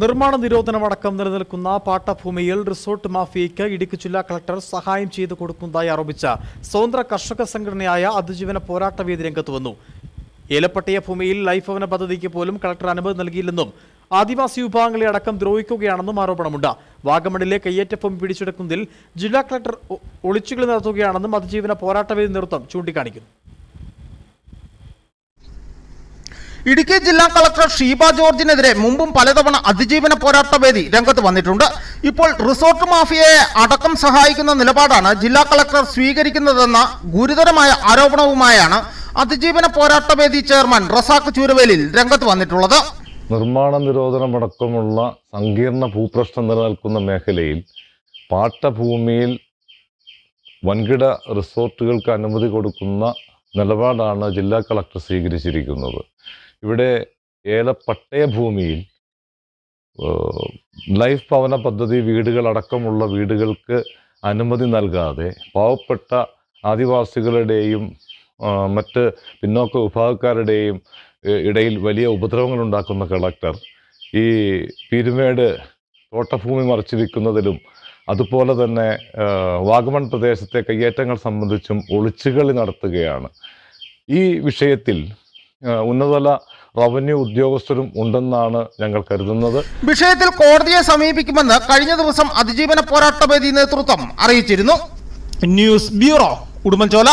നിർമ്മാണ നിരോധനമടക്കം നിലനിൽക്കുന്ന പാട്ടഭൂമിയിൽ റിസോർട്ട് മാഫിയയ്ക്ക് ഇടുക്കി ജില്ലാ കളക്ടർ സഹായം ചെയ്തു കൊടുക്കുന്നതായി ആരോപിച്ച സ്വതന്ത്ര കർഷക സംഘടനയായ അതിജീവന പോരാട്ട വേദി രംഗത്ത് വന്നു. ഏലപ്പട്ടിയ ഭൂമിയിൽ ലൈഫ് ഭവന പദ്ധതിക്ക് പോലും കളക്ടർ അനുമതി നൽകിയില്ലെന്നും ആദിവാസി വിഭാഗങ്ങളെ അടക്കം ദ്രോഹിക്കുകയാണെന്നും ആരോപണമുണ്ട്. വാഗമണിലെ കയ്യേറ്റഭൂമി പിടിച്ചെടുക്കുന്നതിൽ ജില്ലാ കളക്ടർ ഒളിച്ചുകളി നടത്തുകയാണെന്നും അതിജീവന പോരാട്ടവേദി നേതൃത്വം ചൂണ്ടിക്കാണിക്കുന്നു. ഇടുക്കി ജില്ലാ കളക്ടർ ഷീബ ജോർജിനെതിരെ മുമ്പും പലതവണ അതിജീവന പോരാട്ട വേദി രംഗത്ത് വന്നിട്ടുണ്ട്. ഇപ്പോൾ റിസോർട്ട് മാഫിയയെ അടക്കം സഹായിക്കുന്ന നിലപാടാണ് ജില്ലാ കളക്ടർ സ്വീകരിക്കുന്നതെന്ന ഗുരുതരമായ ആരോപണവുമായാണ് അതിജീവന പോരാട്ട വേദി ചെയർമാൻ റസാഖ് ചൂരവേലിൽ രംഗത്ത് വന്നിട്ടുള്ളത്. നിർമ്മാണ നിരോധനമടക്കമുള്ള സങ്കീർണ ഭൂപ്രശ്നം നിലനിൽക്കുന്ന മേഖലയിൽ പാട്ടഭൂമിയിൽ വൻകിട റിസോർട്ടുകൾക്ക് അനുമതി കൊടുക്കുന്ന നിലപാടാണ് ജില്ലാ കളക്ടർ സ്വീകരിച്ചിരിക്കുന്നത്. ഇവിടെ ഏലപ്പട്ടയ ഭൂമിയിൽ ലൈഫ് ഭവന പദ്ധതി വീടുകളടക്കമുള്ള വീടുകൾക്ക് അനുമതി നൽകാതെ പാവപ്പെട്ട ആദിവാസികളുടെയും മറ്റ് പിന്നോക്ക വിഭാഗക്കാരുടെയും ഇടയിൽ വലിയ ഉപദ്രവങ്ങൾ ഉണ്ടാക്കുന്ന കളക്ടർ ഈ പീരുമേട് തോട്ടഭൂമി മറച്ചു വിൽക്കുന്നതിലും അതുപോലെ തന്നെ വാഗമൺ പ്രദേശത്തെ കയ്യേറ്റങ്ങൾ സംബന്ധിച്ചും ഒളിച്ചുകളി നടത്തുകയാണ്. ഈ വിഷയത്തിൽ ഉന്നതല റവന്യൂ ഉദ്യോഗസ്ഥരും ഉണ്ടെന്നാണ് ഞങ്ങൾ കരുതുന്നത്. വിഷയത്തിൽ കോടതിയെ സമീപിക്കുമെന്ന് കഴിഞ്ഞ ദിവസം അതിജീവന പോരാട്ട വേദി നേതൃത്വം അറിയിച്ചിരുന്നു. News bureau Udumbanchola.